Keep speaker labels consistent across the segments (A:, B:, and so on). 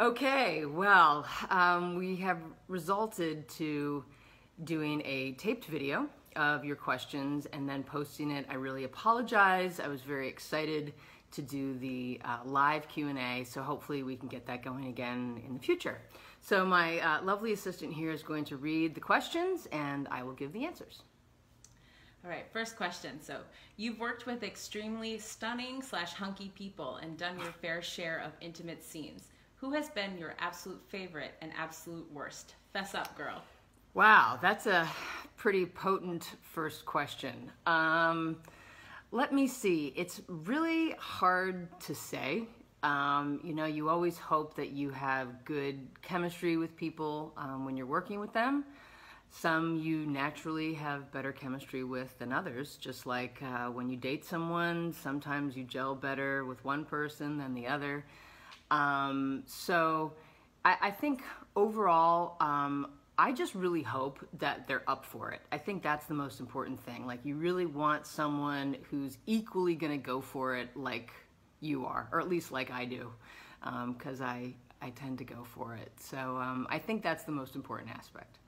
A: Okay, well, um, we have resulted to doing a taped video of your questions and then posting it. I really apologize. I was very excited to do the uh, live Q&A, so hopefully we can get that going again in the future. So my uh, lovely assistant here is going to read the questions and I will give the answers.
B: All right, first question. So you've worked with extremely stunning slash hunky people and done your fair share of intimate scenes. Who has been your absolute favorite and absolute worst? Fess up, girl.
A: Wow, that's a pretty potent first question. Um, let me see. It's really hard to say. Um, you know, you always hope that you have good chemistry with people um, when you're working with them. Some you naturally have better chemistry with than others, just like uh, when you date someone, sometimes you gel better with one person than the other. Um, so I, I, think overall, um, I just really hope that they're up for it. I think that's the most important thing. Like you really want someone who's equally going to go for it like you are, or at least like I do, because um, I, I tend to go for it. So um, I think that's the most important aspect.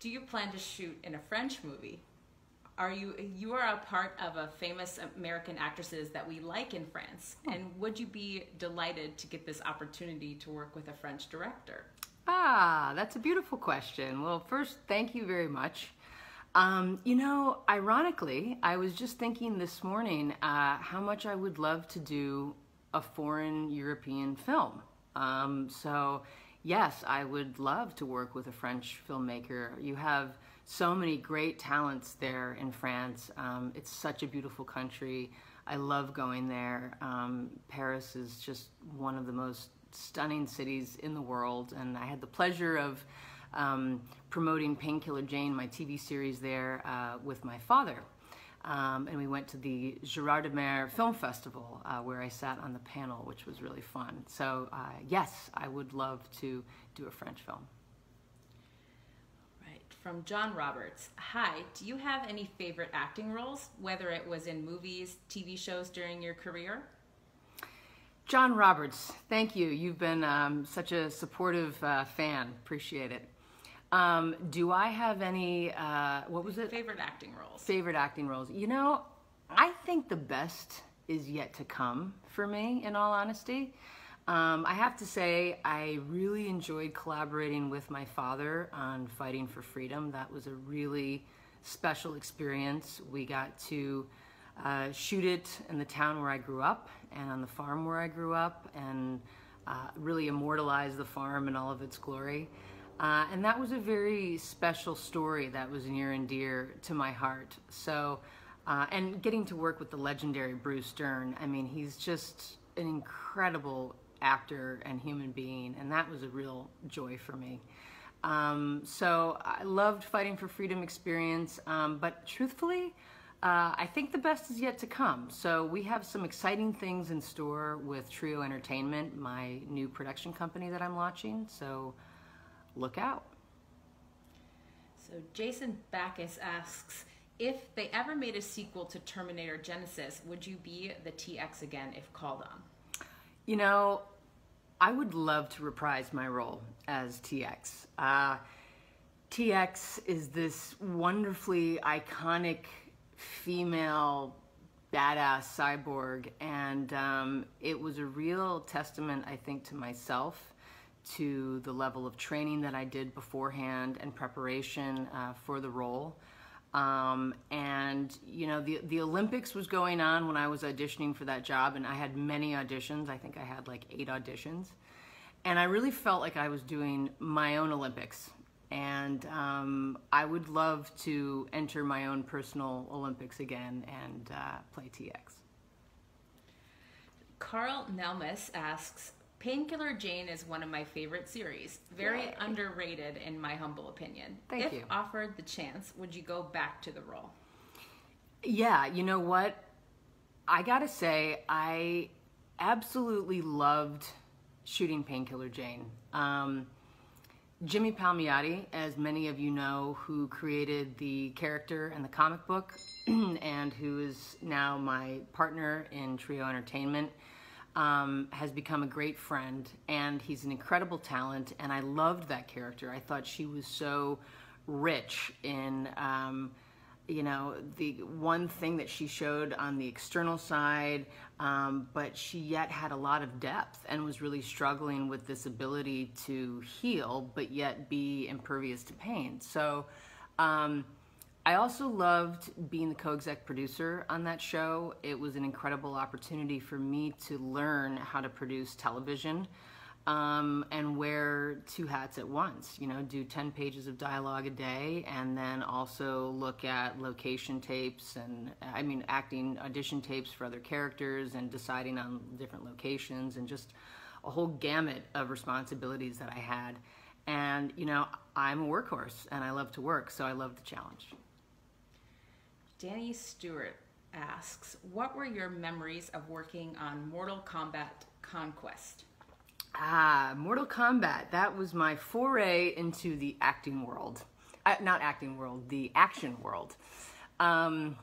B: Do you plan to shoot in a French movie? Are you you are a part of a famous American actresses that we like in France, oh. and would you be delighted to get this opportunity to work with a French director?
A: Ah, that's a beautiful question. Well, first, thank you very much. Um, you know, ironically, I was just thinking this morning uh, how much I would love to do a foreign European film. Um, so, yes, I would love to work with a French filmmaker. You have so many great talents there in France. Um, it's such a beautiful country. I love going there. Um, Paris is just one of the most stunning cities in the world, and I had the pleasure of um, promoting Painkiller Jane, my TV series there, uh, with my father. Um, and we went to the Gérardmer Film Festival uh, where I sat on the panel, which was really fun. So, uh, yes, I would love to do a French film
B: from John Roberts. Hi, do you have any favorite acting roles, whether it was in movies, TV shows during your career?
A: John Roberts, thank you. You've been um, such a supportive uh, fan. Appreciate it. Um, do I have any, uh, what was it?
B: Favorite acting roles.
A: Favorite acting roles. You know, I think the best is yet to come for me, in all honesty. Um, I have to say, I really enjoyed collaborating with my father on Fighting for Freedom. That was a really special experience. We got to uh, shoot it in the town where I grew up and on the farm where I grew up and uh, really immortalize the farm in all of its glory. Uh, and that was a very special story that was near and dear to my heart. So, uh, and getting to work with the legendary Bruce Dern, I mean, he's just an incredible actor and human being, and that was a real joy for me. Um, so I loved Fighting for Freedom experience, um, but truthfully, uh, I think the best is yet to come. So we have some exciting things in store with Trio Entertainment, my new production company that I'm launching. So look out.
B: So Jason Backus asks, if they ever made a sequel to Terminator Genisys, would you be the TX again if called on?
A: You know, I would love to reprise my role as TX. Uh, TX is this wonderfully iconic female badass cyborg, and um, it was a real testament, I think, to myself, to the level of training that I did beforehand and preparation uh, for the role. Um, and you know, the the Olympics was going on when I was auditioning for that job, and I had many auditions. I think I had like eight auditions, and I really felt like I was doing my own Olympics. And um, I would love to enter my own personal Olympics again and uh, play TX.
B: Carl Nelmus asks, Painkiller Jane is one of my favorite series. Very Yay. underrated, in my humble opinion.
A: Thank
B: if
A: you.
B: offered the chance, would you go back to the role?
A: Yeah, you know what? I gotta say, I absolutely loved shooting Painkiller Jane. Um, Jimmy Palmiotti, as many of you know, who created the character and the comic book, and who is now my partner in Trio Entertainment, um, has become a great friend, and he's an incredible talent. And I loved that character. I thought she was so rich in. Um, you know, the one thing that she showed on the external side, um, but she yet had a lot of depth and was really struggling with this ability to heal, but yet be impervious to pain. So, um, I also loved being the co-exec producer on that show. It was an incredible opportunity for me to learn how to produce television um, and wear two hats at once. You know, do 10 pages of dialogue a day and then also look at location tapes and, I mean, acting audition tapes for other characters and deciding on different locations and just a whole gamut of responsibilities that I had. And, you know, I'm a workhorse and I love to work, so I love the challenge.
B: Danny Stewart asks, What were your memories of working on Mortal Kombat Conquest?
A: Ah, Mortal Kombat. That was my foray into the acting world. Uh, not acting world, the action world. Um,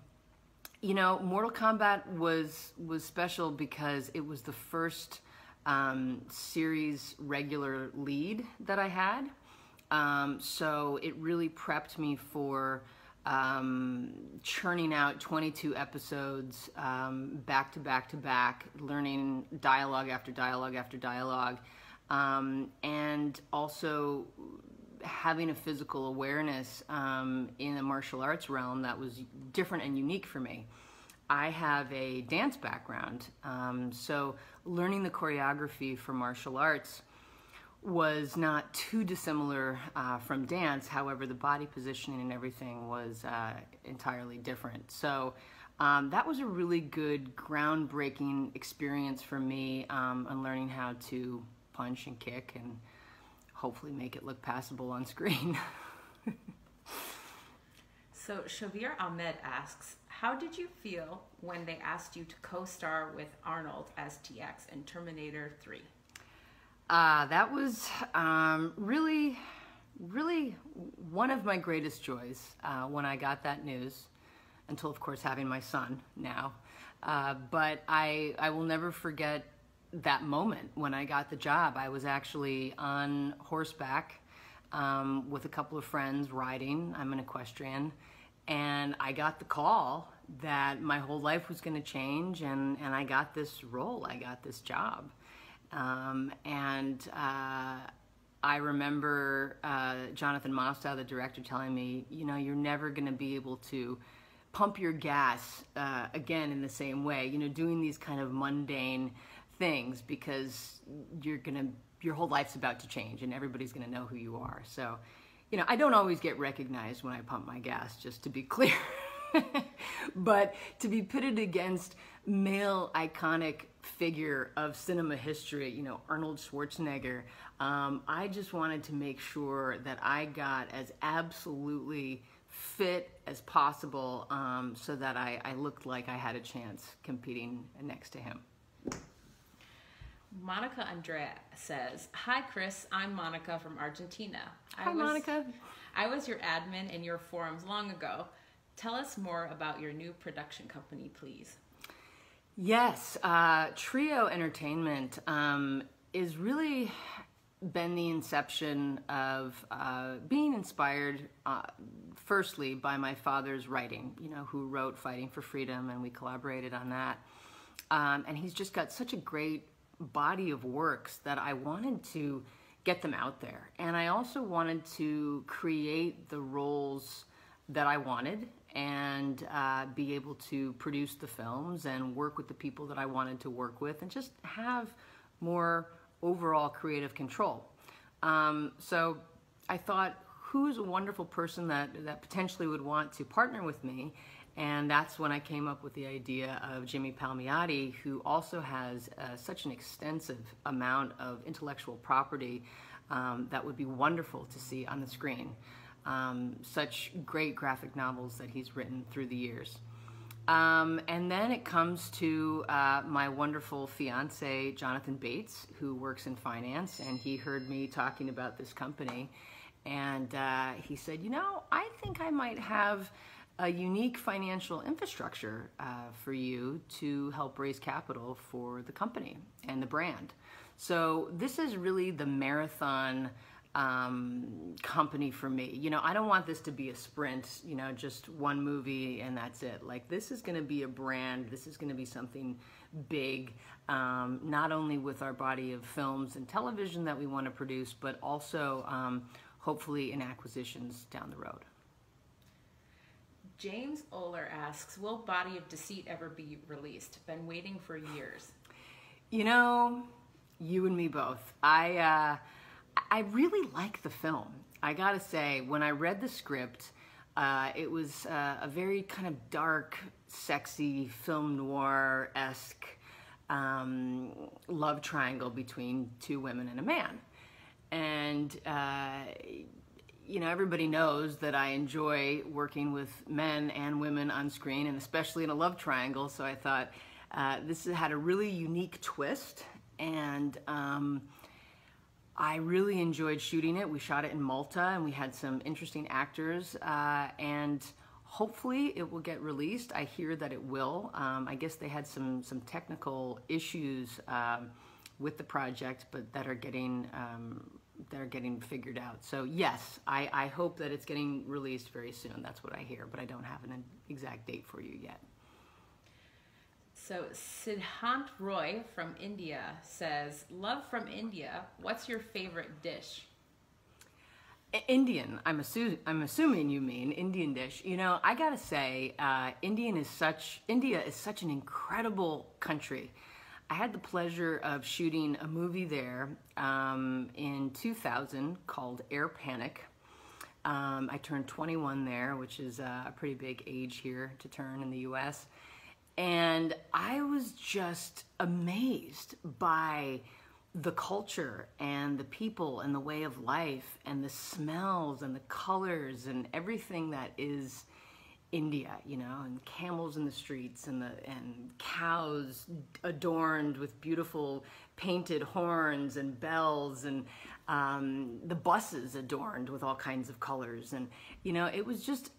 A: you know, Mortal Kombat was was special because it was the first um, series regular lead that I had. Um, so it really prepped me for um, churning out 22 episodes um, back to back to back, learning dialogue after dialogue after dialogue, um, and also having a physical awareness um, in the martial arts realm that was different and unique for me. I have a dance background, um, so learning the choreography for martial arts was not too dissimilar uh, from dance. However, the body positioning and everything was uh, entirely different. So um, that was a really good, groundbreaking experience for me um, on learning how to punch and kick and hopefully make it look passable on screen.
B: so Shavir Ahmed asks, how did you feel when they asked you to co-star with Arnold as TX in Terminator 3?
A: Uh, that was um, really, really one of my greatest joys uh, when I got that news, until, of course, having my son now. Uh, but I, I will never forget that moment when I got the job. I was actually on horseback um, with a couple of friends riding. I'm an equestrian. And I got the call that my whole life was going to change, and, and I got this role, I got this job. Um, and uh, I remember uh, Jonathan Mostow, the director, telling me, you know, you're never going to be able to pump your gas uh, again in the same way, you know, doing these kind of mundane things because you're going to, your whole life's about to change and everybody's going to know who you are. So, you know, I don't always get recognized when I pump my gas, just to be clear. But to be pitted against male iconic figure of cinema history, you know, Arnold Schwarzenegger, um, I just wanted to make sure that I got as absolutely fit as possible um, so that I, I looked like I had a chance competing next to him.
B: Monica Andrea says, Hi, Chris. I'm Monica from Argentina.
A: Hi, I was, Monica.
B: I was your admin in your forums long ago. Tell us more about your new production company, please.
A: Yes, uh, Trio Entertainment um, is really been the inception of uh, being inspired, uh, firstly, by my father's writing, you know, who wrote Fighting for Freedom, and we collaborated on that. Um, and he's just got such a great body of works that I wanted to get them out there. And I also wanted to create the roles that I wanted and uh, be able to produce the films and work with the people that I wanted to work with and just have more overall creative control. Um, so I thought, who's a wonderful person that, that potentially would want to partner with me? And that's when I came up with the idea of Jimmy Palmiotti, who also has uh, such an extensive amount of intellectual property um, that would be wonderful to see on the screen um, such great graphic novels that he's written through the years. Um, and then it comes to uh, my wonderful fiance, Jonathan Bates, who works in finance, and he heard me talking about this company. And uh, he said, You know, I think I might have a unique financial infrastructure uh, for you to help raise capital for the company and the brand. So this is really the marathon um, company for me. You know, I don't want this to be a sprint, you know, just one movie and that's it. Like, this is going to be a brand, this is going to be something big, um, not only with our body of films and television that we want to produce, but also um, hopefully in acquisitions down the road.
B: James Oler asks, will Body of Deceit ever be released? Been waiting for years.
A: You know, you and me both. I, uh, I really like the film. I gotta say, when I read the script, uh, it was uh, a very kind of dark, sexy, film noir esque um, love triangle between two women and a man. And, uh, you know, everybody knows that I enjoy working with men and women on screen, and especially in a love triangle. So I thought uh, this had a really unique twist. And, um, I really enjoyed shooting it. We shot it in Malta and we had some interesting actors uh, and hopefully it will get released. I hear that it will. Um, I guess they had some, some technical issues um, with the project, but that are getting um, that are getting figured out. So yes, I, I hope that it's getting released very soon. That's what I hear, but I don't have an exact date for you yet.
B: So Siddhant Roy from India says, "Love from India. What's your favorite dish?"
A: Indian. I'm, assu- I'm assuming you mean Indian dish. You know, I gotta say, uh, Indian is such India is such an incredible country. I had the pleasure of shooting a movie there um, in 2000 called Air Panic. Um, I turned 21 there, which is a pretty big age here to turn in the U.S. And I was just amazed by the culture and the people and the way of life and the smells and the colors and everything that is India, you know, and camels in the streets and the and cows adorned with beautiful painted horns and bells and um, the buses adorned with all kinds of colors. And you know it was just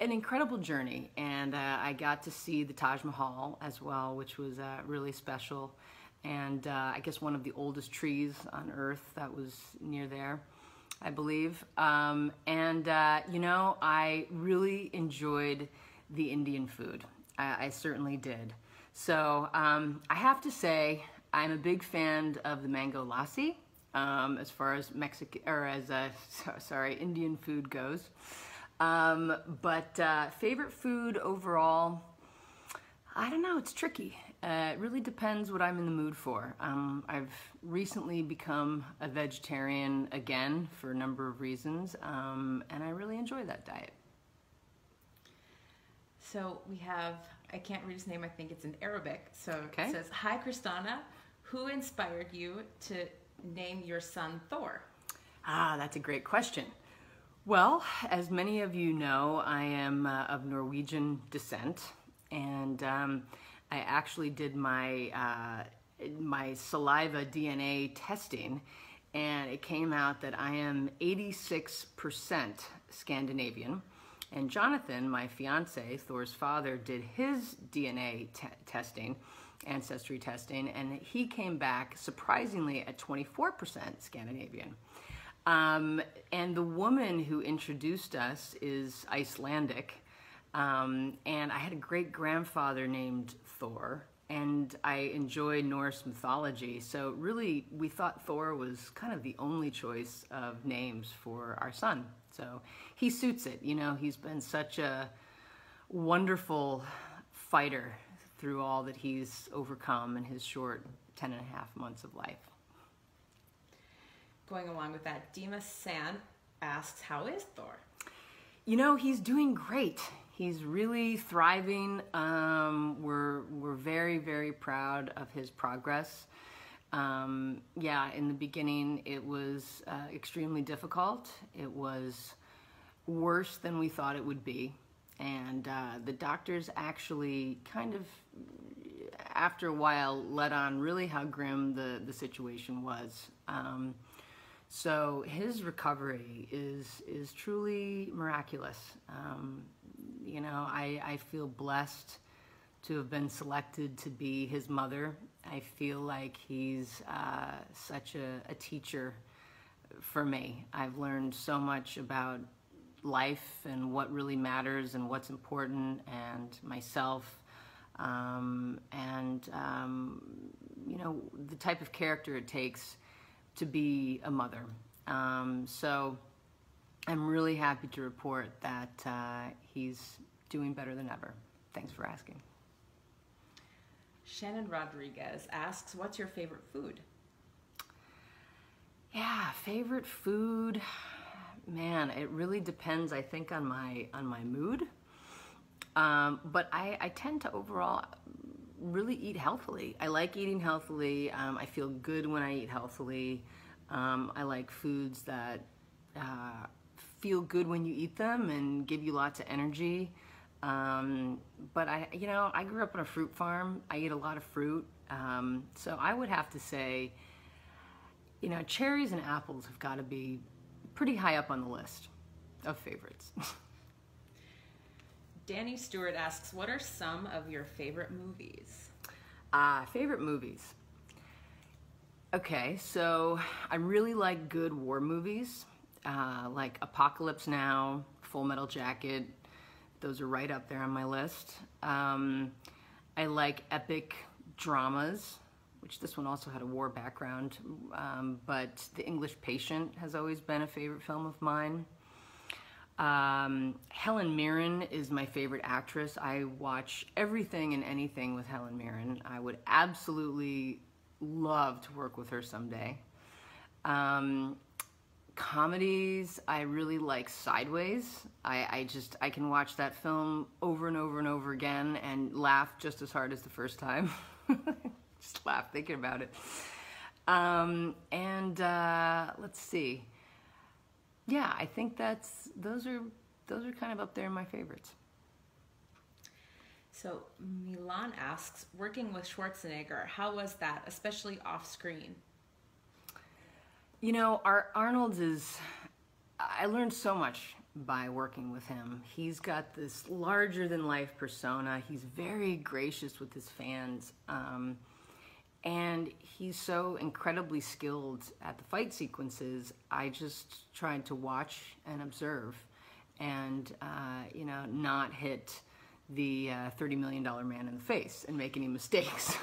A: an incredible journey, and uh, I got to see the Taj Mahal as well, which was uh, really special. And uh, I guess one of the oldest trees on Earth that was near there, I believe. Um, and uh, you know, I really enjoyed the Indian food. I, I certainly did. So um, I have to say, I'm a big fan of the mango lassi um, as far as Mexican or as uh, sorry Indian food goes. Um, but uh, favorite food overall, I don't know, it's tricky. Uh, it really depends what I'm in the mood for. Um, I've recently become a vegetarian again for a number of reasons, um, and I really enjoy that diet.
B: So we have, I can't read his name, I think it's in Arabic. So
A: okay.
B: it says, Hi, Kristanna. Who inspired you to name your son Thor?
A: Ah, that's a great question. Well, as many of you know, I am uh, of Norwegian descent, and um, I actually did my uh, my saliva DNA testing, and it came out that I am 86% Scandinavian. And Jonathan, my fiance, Thor's father, did his DNA testing, ancestry testing, and he came back surprisingly at 24% Scandinavian. Um, and the woman who introduced us is Icelandic. Um, and I had a great grandfather named Thor, and I enjoy Norse mythology. So, really, we thought Thor was kind of the only choice of names for our son. So, he suits it. You know, he's been such a wonderful fighter through all that he's overcome in his short 10 and a half months of life
B: going along with that, Dima San asks, How is Thor?
A: You know, he's doing great. He's really thriving. Um, we're, we're very, very proud of his progress. Um, yeah, in the beginning, it was uh, extremely difficult. It was worse than we thought it would be. And uh, the doctors actually kind of, after a while, let on really how grim the, the situation was. Um, so his recovery is is truly miraculous. Um, you know, I, I feel blessed to have been selected to be his mother. I feel like he's uh, such a, a teacher for me. I've learned so much about life and what really matters and what's important and myself um, and um, you know the type of character it takes to be a mother. Um, so I'm really happy to report that uh, he's doing better than ever. Thanks for asking.
B: Shannon Rodriguez asks, "What's your favorite food?"
A: Yeah, favorite food. Man, it really depends. I think on my on my mood. Um, but I, I tend to overall really eat healthily. I like eating healthily. Um, I feel good when I eat healthily. Um, I like foods that uh, feel good when you eat them and give you lots of energy. Um, but I, you know, I grew up on a fruit farm. I eat a lot of fruit. Um, so I would have to say, you know, cherries and apples have got to be pretty high up on the list of favorites.
B: Danny Stewart asks, "What are some of your favorite movies?"
A: Ah, uh, favorite movies. Okay, so I really like good war movies, uh, like Apocalypse Now, Full Metal Jacket. Those are right up there on my list. Um, I like epic dramas, which this one also had a war background, um, but The English Patient has always been a favorite film of mine. Um, Helen Mirren is my favorite actress. I watch everything and anything with Helen Mirren. I would absolutely love to work with her someday. Um, comedies, I really like Sideways. I, I just, I can watch that film over and over and over again and laugh just as hard as the first time. just laugh thinking about it. Um, and uh, let's see yeah, I think that's those are those are kind of up there in my favorites.
B: So Milan asks, working with Schwarzenegger, how was that, especially off screen?
A: You know, our Arnold's is I learned so much by working with him. He's got this larger than life persona. He's very gracious with his fans. Um, and he's so incredibly skilled at the fight sequences. I just tried to watch and observe, and uh, you know, not hit the uh, thirty million dollar man in the face and make any mistakes.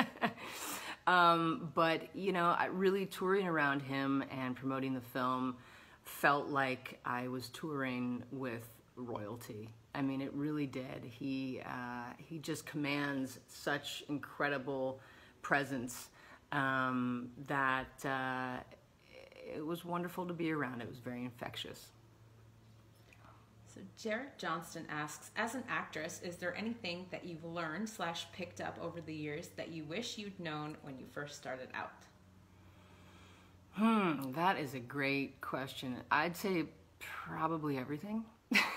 A: um, but you know, I really touring around him and promoting the film felt like I was touring with royalty. I mean, it really did. He uh, he just commands such incredible presence um, that uh, it was wonderful to be around. It was very infectious.
B: So Jarrett Johnston asks, as an actress, is there anything that you've learned slash picked up over the years that you wish you'd known when you first started out?
A: Hmm, that is a great question. I'd say probably everything.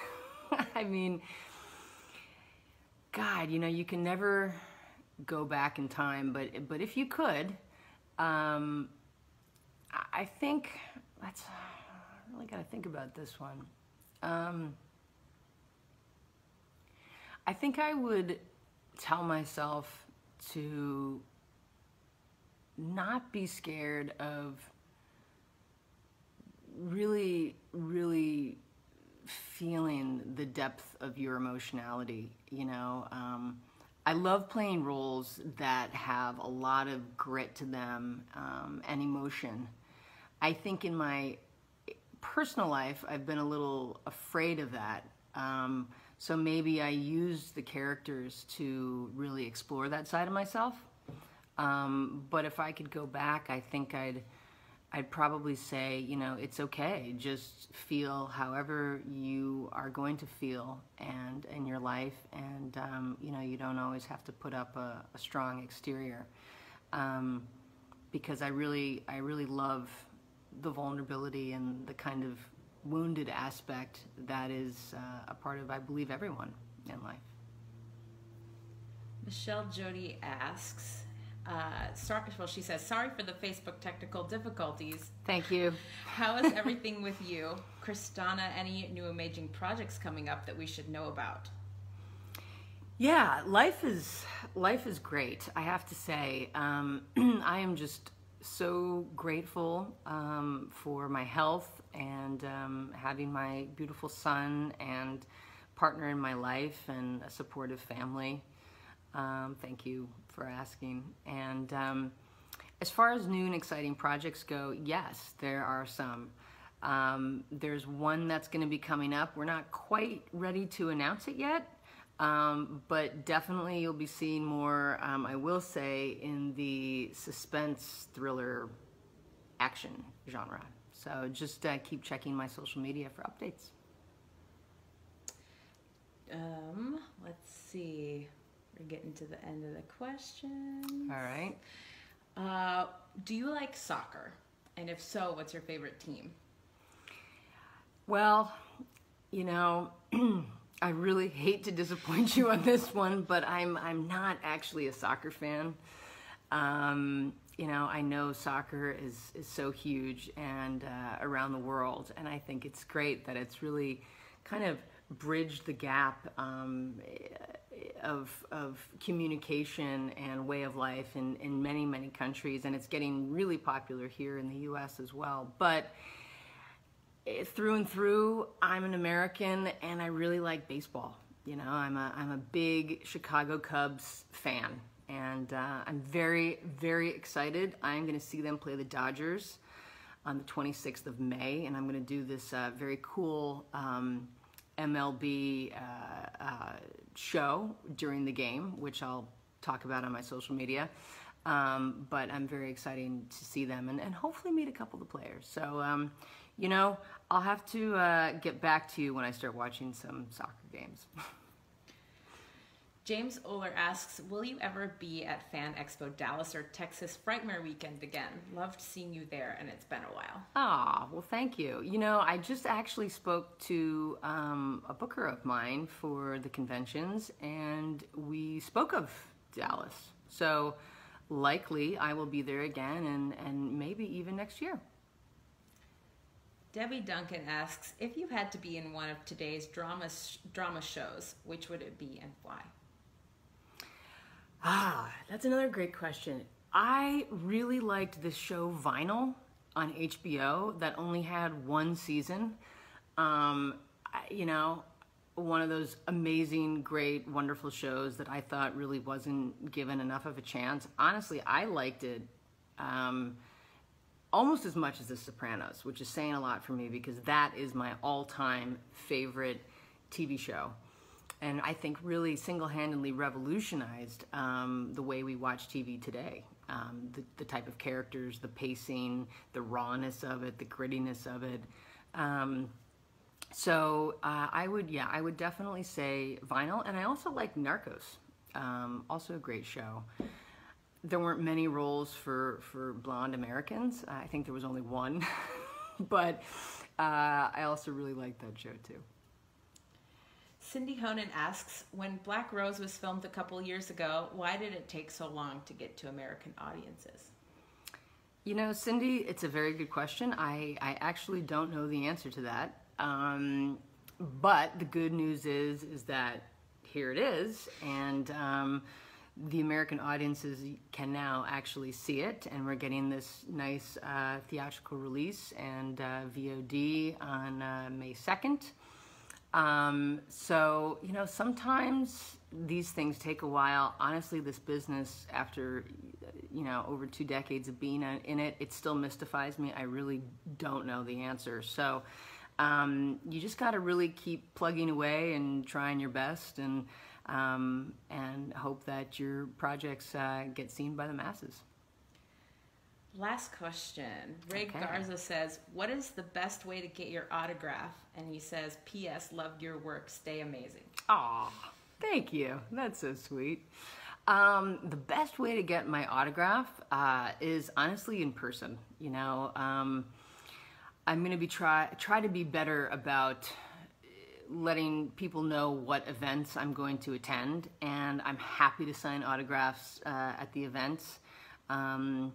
A: I mean, God, you know, you can never go back in time, but but if you could, um, I think that's I really got to think about this one. Um, I think I would tell myself to not be scared of really, really feeling the depth of your emotionality. You know, um, I love playing roles that have a lot of grit to them um, and emotion. I think in my personal life, I've been a little afraid of that. Um, so maybe I used the characters to really explore that side of myself. Um, but if I could go back, I think I'd I'd probably say, you know, it's okay. Just feel however you are going to feel and in your life, and um, you know, you don't always have to put up a, a strong exterior. Um, because I really, I really love the vulnerability and the kind of wounded aspect that is uh, a part of, I believe, everyone in life.
B: Michelle Jody asks, Uh, she says, sorry for the Facebook technical difficulties.
A: Thank you.
B: How is everything with you? Kristanna, any new amazing projects coming up that we should know about?
A: Yeah, life is life is great. I have to say, um, I am just so grateful um, for my health and um, having my beautiful son and partner in my life and a supportive family. Um, thank you for asking. And um, as far as new and exciting projects go, yes, there are some. Um, there's one that's going to be coming up. We're not quite ready to announce it yet, um, but definitely you'll be seeing more, um, I will say, in the suspense thriller action genre. So just uh, keep checking my social media for updates.
B: Um, let's see. We're getting to the end of the question.
A: All right.
B: Uh, do you like soccer? And if so, what's your favorite team?
A: Well, you know, I really hate to disappoint you on this one, but I'm I'm not actually a soccer fan. Um, you know, I know soccer is is so huge and uh, around the world, and I think it's great that it's really kind of bridged the gap um, of of communication and way of life in in many many countries, and it's getting really popular here in the U.S. as well, but through and through, I'm an American and I really like baseball. You know, I'm a, I'm a big Chicago Cubs fan and uh, I'm very, very excited. I'm going to see them play the Dodgers on the 26th of May and I'm going to do this uh, very cool um, MLB uh, uh, show during the game, which I'll talk about on my social media. Um, but I'm very excited to see them and, and hopefully meet a couple of the players. So, um, you know, I'll have to uh, get back to you when I start watching some soccer games.
B: James Oler asks, will you ever be at Fan Expo Dallas or Texas Frightmare Weekend again? Loved seeing you there, and it's been a while.
A: Ah, well, thank you. You know, I just actually spoke to um, a booker of mine for the conventions, and we spoke of Dallas. So likely I will be there again, and, and maybe even next year.
B: Debbie Duncan asks, if you had to be in one of today's drama, drama shows, which would it be and why?
A: Ah, that's another great question. I really liked the show Vinyl on HBO that only had one season. Um, you know, one of those amazing, great, wonderful shows that I thought really wasn't given enough of a chance. Honestly, I liked it. Um, almost as much as The Sopranos, which is saying a lot for me because that is my all-time favorite TV show. And I think really single-handedly revolutionized um, the way we watch TV today. Um, the, the, type of characters, the pacing, the rawness of it, the grittiness of it. Um, so uh, I would, yeah, I would definitely say Vinyl. And I also like Narcos, um, also a great show there weren't many roles for, for blonde Americans. I think there was only one. but uh, I also really liked that show too.
B: Cindy Honan asks, when Black Rose was filmed a couple years ago, why did it take so long to get to American audiences?
A: You know, Cindy, it's a very good question. I, I actually don't know the answer to that. Um, but the good news is, is that here it is. And, um, the American audiences can now actually see it, and we're getting this nice uh, theatrical release and uh, VOD on uh, May 2nd. Um, so, you know, sometimes these things take a while. Honestly, this business, after, you know, over two decades of being in it, it still mystifies me. I really don't know the answer. So, um, you just got to really keep plugging away and trying your best and um, and hope that your projects uh, get seen by the masses.
B: Last question. Ray okay. Garza says, What is the best way to get your autograph? And he says, P.S. Loved your work. Stay amazing.
A: Aw, thank you. That's so sweet. Um, the best way to get my autograph uh, is honestly in person. You know, um, I'm going to be try try to be better about letting people know what events I'm going to attend, and I'm happy to sign autographs uh, at the events. Um,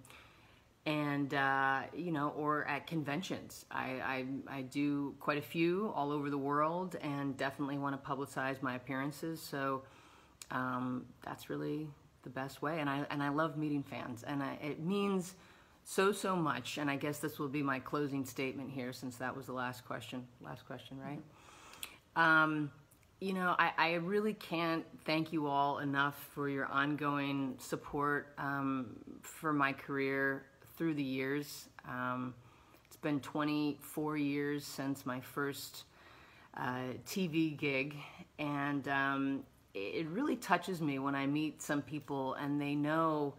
A: and uh, you know, or at conventions. I, I, I do quite a few all over the world, and definitely want to publicize my appearances. So um, that's really the best way. And I and I love meeting fans, and I, it means so so much. And I guess this will be my closing statement here, since that was the last question. Last question, right? Um, you know, I, I, really can't thank you all enough for your ongoing support um, for my career through the years. Um, it's been 24 years since my first uh, TV gig, and um, it really touches me when I meet some people and they know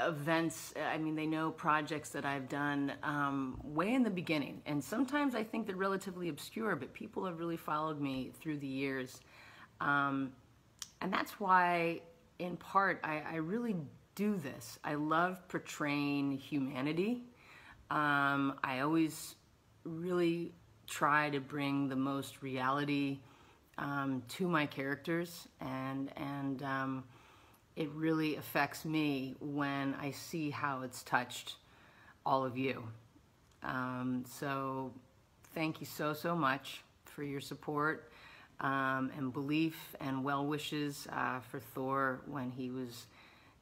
A: events i mean they know projects that i've done um, way in the beginning and sometimes i think they're relatively obscure but people have really followed me through the years um, and that's why in part I, I really do this. I love portraying humanity. Um, I always really try to bring the most reality um, to my characters, and and um, it really affects me when I see how it's touched all of you. Um, so, thank you so so much for your support um, and belief and well wishes uh, for Thor when he was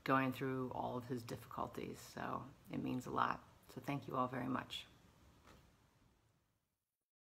A: going through all of his difficulties. So it means a lot. So thank you all very much.